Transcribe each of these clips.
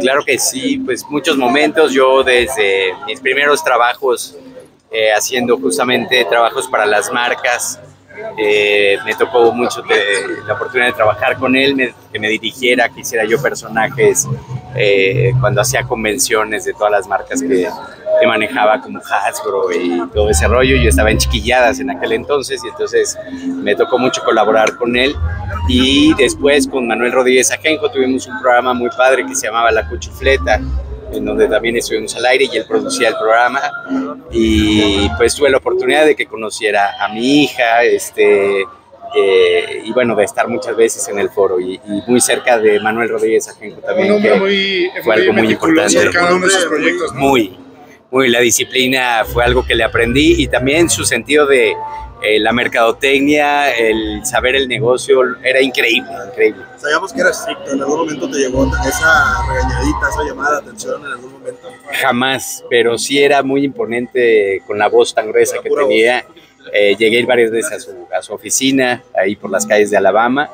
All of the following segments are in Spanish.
Claro que sí, pues muchos momentos. Yo desde mis primeros trabajos eh, haciendo justamente trabajos para las marcas, eh, me tocó mucho la oportunidad de trabajar con él, que me dirigiera, que hiciera yo personajes eh, cuando hacía convenciones de todas las marcas que, que, manejaba como Hasbro y todo ese rollo. Yo estaba en chiquilladas en aquel entonces y entonces me tocó mucho colaborar con él. Y después con Manuel Rodríguez Ajenjo tuvimos un programa muy padre que se llamaba La Cuchufleta, en donde también estuvimos al aire y él producía el programa. Y pues tuve la oportunidad de que conociera a mi hija, este, eh, y bueno, de estar muchas veces en el foro y, muy cerca de Manuel Rodríguez Ajenjo también, que fue algo muy importante. Muy, muy, la disciplina fue algo que le aprendí y también su sentido de eh, la mercadotecnia, el saber el negocio, era increíble, increíble. Sabíamos que era estricto, ¿en algún momento te llegó esa regañadita, esa llamada de atención en algún momento? Jamás, pero sí era muy imponente con la voz tan gruesa que tenía. Eh, llegué varias veces a su, a su oficina, ahí por las calles de Alabama,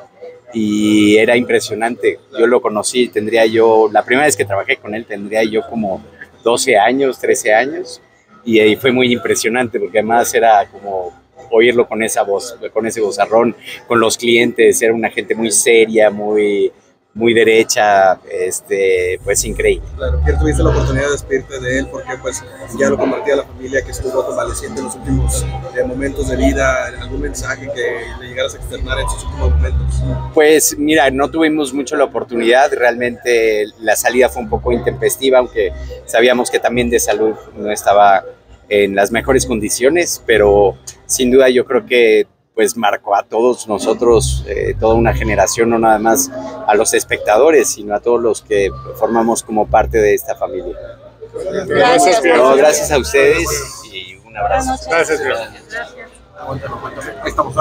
y era impresionante. Yo lo conocí, tendría yo, la primera vez que trabajé con él, tendría yo como 12 años, 13 años, y ahí fue muy impresionante porque además era como oírlo con esa voz, con ese vozarrón, con los clientes, era una gente muy seria, muy, muy derecha, este, pues increíble. Claro, que tuviste la oportunidad de despedirte de él porque pues ya lo compartía la familia que estuvo convaleciente en los últimos eh, momentos de vida, algún mensaje que le llegaras a externar en sus últimos momentos. Pues mira, no tuvimos mucho la oportunidad, realmente la salida fue un poco intempestiva, aunque sabíamos que también de salud no estaba en las mejores condiciones, pero sin duda yo creo que pues marcó a todos nosotros, eh, toda una generación, no nada más a los espectadores, sino a todos los que formamos como parte de esta familia. Gracias, no, gracias a ustedes y un abrazo. Gracias, gracias. estamos,